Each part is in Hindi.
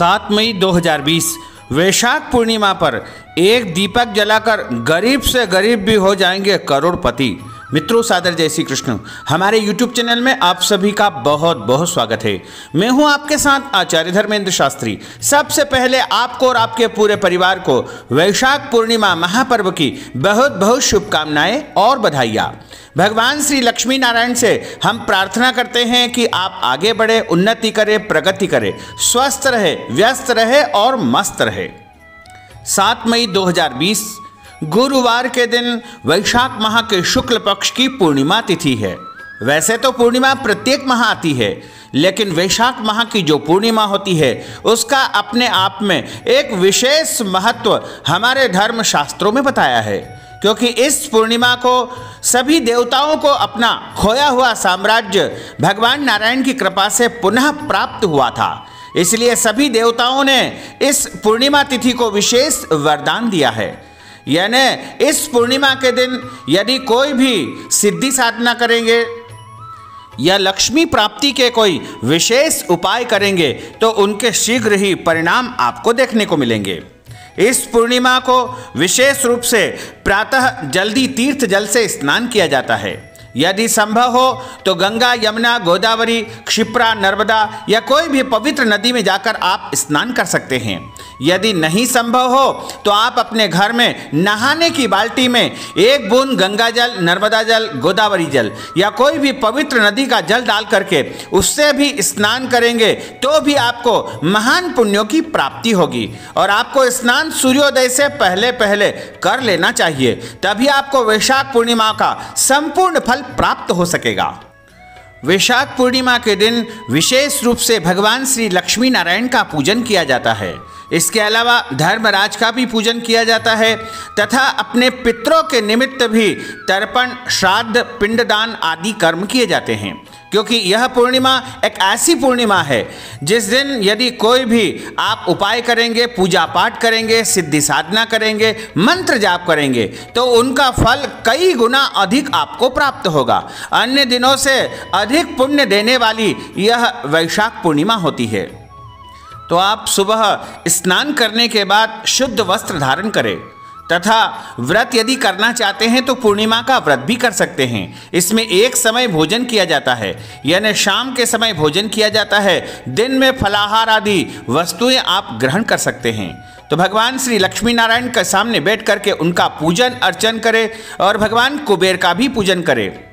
सात मई 2020 वैशाख पूर्णिमा पर एक दीपक जलाकर गरीब से गरीब भी हो जाएँगे करोड़पति। मित्रों, सादर जय श्री कृष्ण। हमारे YouTube चैनल में आप सभी का बहुत बहुत स्वागत है। मैं हूँ आपके साथ आचार्य धर्मेंद्र शास्त्री। सबसे पहले आपको और आपके पूरे परिवार को वैशाख पूर्णिमा महापर्व की बहुत बहुत शुभकामनाएँ और बधाइयाँ। भगवान श्री लक्ष्मी नारायण से हम प्रार्थना करते हैं कि आप आगे बढ़े, उन्नति करें, प्रगति करें, स्वस्थ रहे, व्यस्त रहे और मस्त रहे। सात मई 2020 गुरुवार के दिन वैशाख माह के शुक्ल पक्ष की पूर्णिमा तिथि है। वैसे तो पूर्णिमा प्रत्येक माह आती है, लेकिन वैशाख माह की जो पूर्णिमा होती है, उसका अपने आप में एक विशेष महत्व हमारे धर्म शास्त्रों में बताया है। क्योंकि इस पूर्णिमा को सभी देवताओं को अपना खोया हुआ साम्राज्य भगवान नारायण की कृपा से पुनः प्राप्त हुआ था। इसलिए सभी देवताओं ने इस पूर्णिमा तिथि को विशेष वरदान दिया है। यानी इस पूर्णिमा के दिन यदि कोई भी सिद्धि साधना करेंगे या लक्ष्मी प्राप्ति के कोई विशेष उपाय करेंगे तो उनके शीघ्र ही परिणाम आपको देखने को मिलेंगे। इस पूर्णिमा को विशेष रूप से प्रातः जल्दी तीर्थ जल से स्नान किया जाता है। यदि संभव हो तो गंगा, यमुना, गोदावरी, क्षिप्रा, नर्मदा या कोई भी पवित्र नदी में जाकर आप स्नान कर सकते हैं। यदि नहीं संभव हो तो आप अपने घर में नहाने की बाल्टी में एक बूंद गंगा जल, नर्मदा जल, गोदावरी जल या कोई भी पवित्र नदी का जल डाल करके उससे भी स्नान करेंगे तो भी आपको महान पुण्यों की प्राप्ति होगी और आपको स्नान सूर्योदय से पहले पहले कर लेना चाहिए। तभी आपको वैशाख पूर्णिमा का संपूर्ण फल प्राप्त हो सकेगा। वैशाख पूर्णिमा के दिन विशेष रूप से भगवान श्री लक्ष्मी नारायण का पूजन किया जाता है। इसके अलावा धर्मराज का भी पूजन किया जाता है, तथा अपने पितरों के निमित्त भी तर्पण, श्राद्ध, पिंडदान आदि कर्म किए जाते हैं। क्योंकि यह पूर्णिमा एक ऐसी पूर्णिमा है, जिस दिन यदि कोई भी आप उपाय करेंगे, पूजा पाठ करेंगे, सिद्धि साधना करेंगे, मंत्र जाप करेंगे तो उनका फल कई गुना अधिक आपको प्राप्त होगा। अन्य दिनों से अधिक पुण्य देने वाली यह वैशाख पूर्णिमा होती है। तो आप सुबह स्नान करने के बाद शुद्ध वस्त्र धारण करें। तथा व्रत यदि करना चाहते हैं तो पूर्णिमा का व्रत भी कर सकते हैं। इसमें एक समय भोजन किया जाता है, यानी शाम के समय भोजन किया जाता है। दिन में फलाहार आदि वस्तुएँ आप ग्रहण कर सकते हैं। तो भगवान श्री लक्ष्मी नारायण के सामने बैठ करके उनका पूजन अर्चन करें और भगवान कुबेर का भी पूजन करें।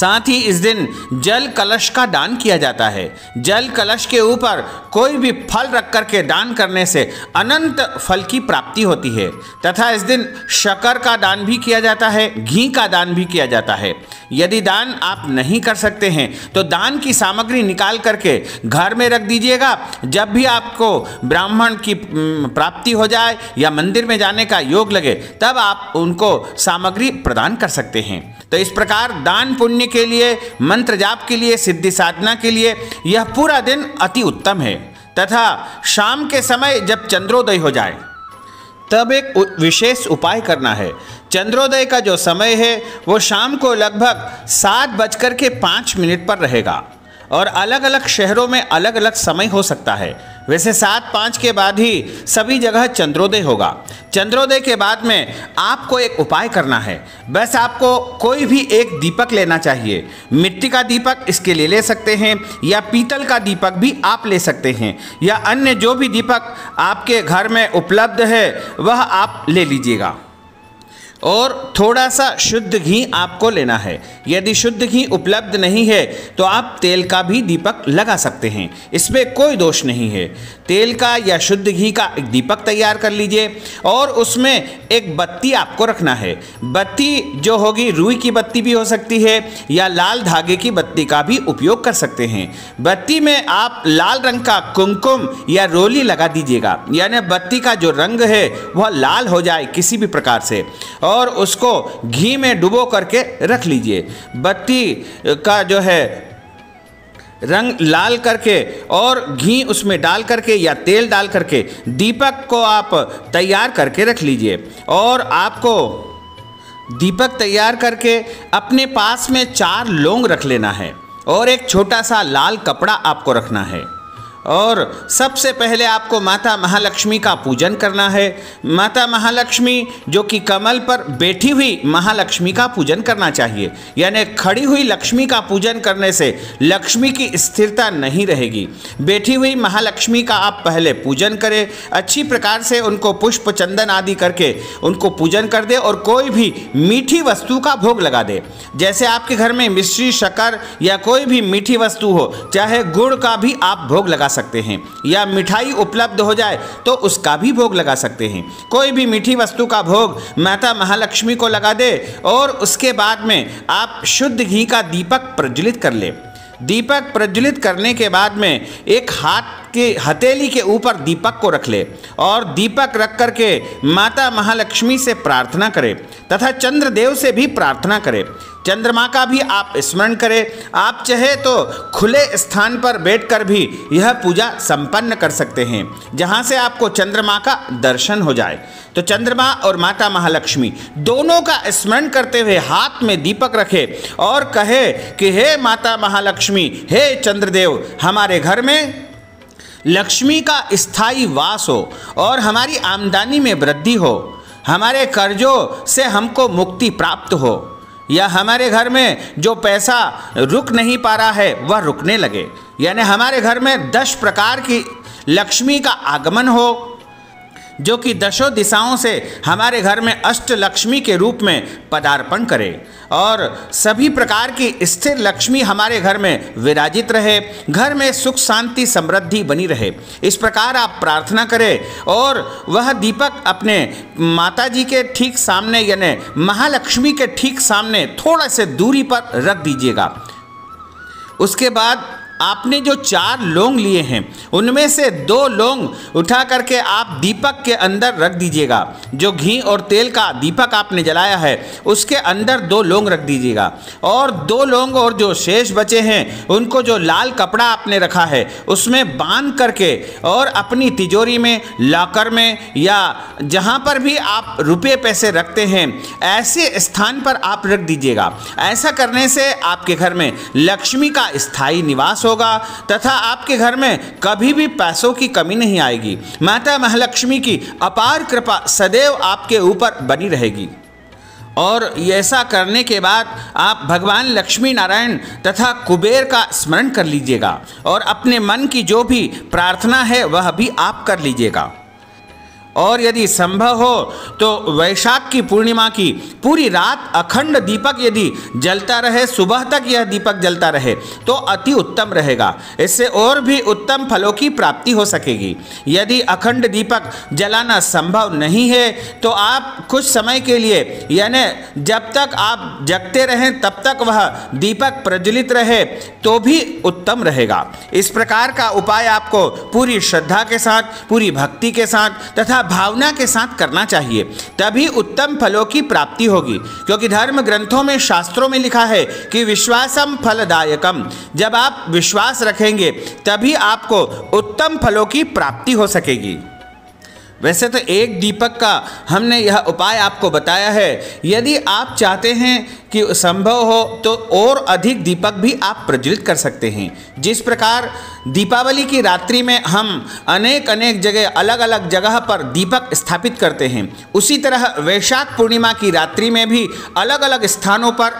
साथ ही इस दिन जल कलश का दान किया जाता है। जल कलश के ऊपर कोई भी फल रख करके दान करने से अनंत फल की प्राप्ति होती है। तथा इस दिन शकर का दान भी किया जाता है, घी का दान भी किया जाता है। यदि दान आप नहीं कर सकते हैं तो दान की सामग्री निकाल करके घर में रख दीजिएगा। जब भी आपको ब्राह्मण की प्राप्ति हो जाए या मंदिर में जाने का योग लगे, तब आप उनको सामग्री प्रदान कर सकते हैं। तो इस प्रकार दान पुण्य के लिए, मंत्र जाप के लिए, सिद्धि साधना के लिए, यह पूरा दिन अति उत्तम है। तथा शाम के समय जब चंद्रोदय हो जाए, तब एक विशेष उपाय करना है। चंद्रोदय का जो समय है, वो शाम को लगभग सात बजकर के पाँच मिनट पर रहेगा। और अलग अलग शहरों में अलग अलग समय हो सकता है। वैसे सात पाँच के बाद ही सभी जगह चंद्रोदय होगा। चंद्रोदय के बाद में आपको एक उपाय करना है। बस आपको कोई भी एक दीपक लेना चाहिए। मिट्टी का दीपक इसके लिए ले सकते हैं, या पीतल का दीपक भी आप ले सकते हैं, या अन्य जो भी दीपक आपके घर में उपलब्ध है, वह आप ले लीजिएगा। और थोड़ा सा शुद्ध घी आपको लेना है। यदि शुद्ध घी उपलब्ध नहीं है तो आप तेल का भी दीपक लगा सकते हैं। इसमें कोई दोष नहीं है। तेल का या शुद्ध घी का एक दीपक तैयार कर लीजिए और उसमें एक बत्ती आपको रखना है। बत्ती जो होगी, रुई की बत्ती भी हो सकती है या लाल धागे की बत्ती का भी उपयोग कर सकते हैं। बत्ती में आप लाल रंग का कुमकुम या रोली लगा दीजिएगा। यानी बत्ती का जो रंग है, वह लाल हो जाए किसी भी प्रकार से। और उसको घी में डुबो करके रख लीजिए। बत्ती का जो है रंग लाल करके और घी उसमें डाल करके या तेल डाल करके दीपक को आप तैयार करके रख लीजिए। और आपको दीपक तैयार करके अपने पास में चार लौंग रख लेना है और एक छोटा सा लाल कपड़ा आपको रखना है। और सबसे पहले आपको माता महालक्ष्मी का पूजन करना है। माता महालक्ष्मी, जो कि कमल पर बैठी हुई महालक्ष्मी का पूजन करना चाहिए। यानी खड़ी हुई लक्ष्मी का पूजन करने से लक्ष्मी की स्थिरता नहीं रहेगी। बैठी हुई महालक्ष्मी का आप पहले पूजन करें। अच्छी प्रकार से उनको पुष्प चंदन आदि करके उनको पूजन कर दे और कोई भी मीठी वस्तु का भोग लगा दे। जैसे आपके घर में मिश्री, शक्कर या कोई भी मीठी वस्तु हो, चाहे गुड़ का भी आप भोग लगा सकते हैं, या मिठाई उपलब्ध हो जाए तो उसका भी भोग लगा सकते हैं। कोई भी मीठी वस्तु का भोग माता महालक्ष्मी को लगा दे, और उसके बाद में आप शुद्ध घी का दीपक प्रज्वलित कर ले। दीपक प्रज्वलित करने के बाद में एक हाथ के, हथेली के ऊपर दीपक को रख ले, और दीपक रख करके माता महालक्ष्मी से प्रार्थना करे, तथा चंद्रदेव से भी प्रार्थना करे। चंद्रमा का भी आप स्मरण करें। आप चाहे तो खुले स्थान पर बैठकर भी यह पूजा संपन्न कर सकते हैं, जहाँ से आपको चंद्रमा का दर्शन हो जाए। तो चंद्रमा और माता महालक्ष्मी दोनों का स्मरण करते हुए हाथ में दीपक रखे और कहे कि, हे माता महालक्ष्मी, हे चंद्रदेव, हमारे घर में लक्ष्मी का स्थायी वास हो और हमारी आमदनी में वृद्धि हो। हमारे कर्जों से हमको मुक्ति प्राप्त हो। या हमारे घर में जो पैसा रुक नहीं पा रहा है, वह रुकने लगे। यानी हमारे घर में दस प्रकार की लक्ष्मी का आगमन हो जो कि दशों दिशाओं से हमारे घर में अष्ट लक्ष्मी के रूप में पदार्पण करे। और सभी प्रकार की स्थिर लक्ष्मी हमारे घर में विराजित रहे, घर में सुख, शांति, समृद्धि बनी रहे। इस प्रकार आप प्रार्थना करें और वह दीपक अपने माता जी के ठीक सामने यानी महालक्ष्मी के ठीक सामने थोड़ा से दूरी पर रख दीजिएगा। उसके बाद आपने जो चार लोंग लिए हैं, उनमें से दो लोंग उठा करके आप दीपक के अंदर रख दीजिएगा। जो घी और तेल का दीपक आपने जलाया है, उसके अंदर दो लोंग रख दीजिएगा। और दो लोंग और जो शेष बचे हैं, उनको जो लाल कपड़ा आपने रखा है, उसमें बाँध करके और अपनी तिजोरी में, लॉकर में या जहाँ पर भी आप रुपये पैसे रखते हैं, ऐसे स्थान पर आप रख दीजिएगा। ऐसा करने से आपके घर में लक्ष्मी का स्थायी निवास होगा तथा आपके घर में कभी भी पैसों की कमी नहीं आएगी। माता महालक्ष्मी की अपार कृपा सदैव आपके ऊपर बनी रहेगी। और ऐसा करने के बाद आप भगवान लक्ष्मी नारायण तथा कुबेर का स्मरण कर लीजिएगा और अपने मन की जो भी प्रार्थना है वह भी आप कर लीजिएगा। और यदि संभव हो तो वैशाख की पूर्णिमा की पूरी रात अखंड दीपक यदि जलता रहे, सुबह तक यह दीपक जलता रहे तो अति उत्तम रहेगा। इससे और भी उत्तम फलों की प्राप्ति हो सकेगी। यदि अखंड दीपक जलाना संभव नहीं है तो आप कुछ समय के लिए, यानी जब तक आप जगते रहें, तब तक वह दीपक प्रज्वलित रहे तो भी उत्तम रहेगा। इस प्रकार का उपाय आपको पूरी श्रद्धा के साथ, पूरी भक्ति के साथ तथा भावना के साथ करना चाहिए, तभी उत्तम फलों की प्राप्ति होगी। क्योंकि धर्म ग्रंथों में, शास्त्रों में लिखा है कि विश्वासम फलदायकम। जब आप विश्वास रखेंगे, तभी आपको उत्तम फलों की प्राप्ति हो सकेगी। वैसे तो एक दीपक का हमने यह उपाय आपको बताया है। यदि आप चाहते हैं कि संभव हो तो और अधिक दीपक भी आप प्रज्वलित कर सकते हैं। जिस प्रकार दीपावली की रात्रि में हम अनेक अनेक जगह अलग अलग जगह पर दीपक स्थापित करते हैं, उसी तरह वैशाख पूर्णिमा की रात्रि में भी अलग अलग स्थानों पर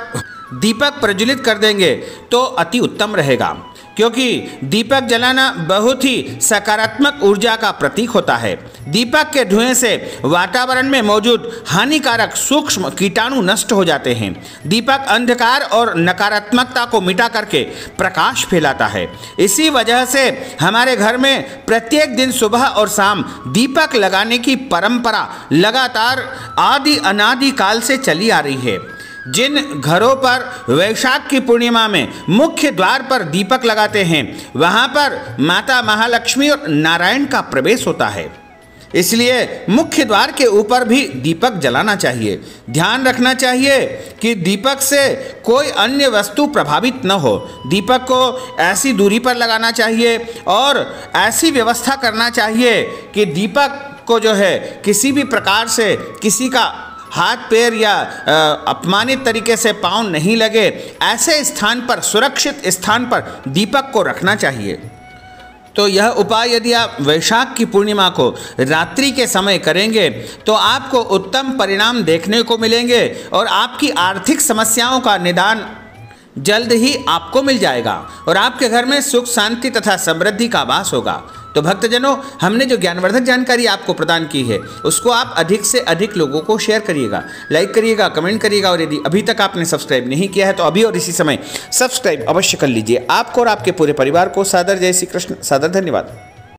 दीपक प्रज्वलित कर देंगे तो अति उत्तम रहेगा। क्योंकि दीपक जलाना बहुत ही सकारात्मक ऊर्जा का प्रतीक होता है। दीपक के धुएँ से वातावरण में मौजूद हानिकारक सूक्ष्म कीटाणु नष्ट हो जाते हैं। दीपक अंधकार और नकारात्मकता को मिटा करके प्रकाश फैलाता है। इसी वजह से हमारे घर में प्रत्येक दिन सुबह और शाम दीपक लगाने की परंपरा लगातार आदि अनादि काल से चली आ रही है। जिन घरों पर वैशाख की पूर्णिमा में मुख्य द्वार पर दीपक लगाते हैं, वहाँ पर माता महालक्ष्मी और नारायण का प्रवेश होता है। इसलिए मुख्य द्वार के ऊपर भी दीपक जलाना चाहिए। ध्यान रखना चाहिए कि दीपक से कोई अन्य वस्तु प्रभावित न हो। दीपक को ऐसी दूरी पर लगाना चाहिए और ऐसी व्यवस्था करना चाहिए कि दीपक को जो है किसी भी प्रकार से किसी का हाथ, पैर या अपमानित तरीके से पाँव नहीं लगे, ऐसे स्थान पर, सुरक्षित स्थान पर दीपक को रखना चाहिए। तो यह उपाय यदि आप वैशाख की पूर्णिमा को रात्रि के समय करेंगे तो आपको उत्तम परिणाम देखने को मिलेंगे और आपकी आर्थिक समस्याओं का निदान जल्द ही आपको मिल जाएगा और आपके घर में सुख, शांति तथा समृद्धि का वास होगा। तो भक्तजनों, हमने जो ज्ञानवर्धक जानकारी आपको प्रदान की है, उसको आप अधिक से अधिक लोगों को शेयर करिएगा लाइक करिएगा कमेंट करिएगा, और यदि अभी तक आपने सब्सक्राइब नहीं किया है तो अभी और इसी समय सब्सक्राइब अवश्य कर लीजिए। आपको और आपके पूरे परिवार को सादर जय श्री कृष्ण। सादर धन्यवाद।